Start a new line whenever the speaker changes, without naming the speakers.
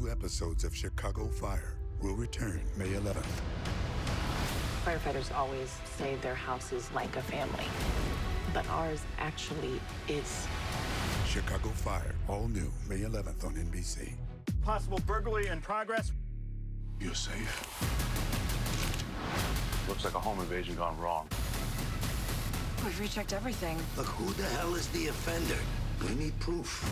new episodes of Chicago Fire will return May 11th.
Firefighters always say their house is like a family, but ours actually is.
Chicago Fire, all new May 11th on NBC.
Possible burglary in progress.
You're safe.
Looks like a home invasion gone wrong.
We've rechecked everything.
Look, who the hell is the offender? We need proof.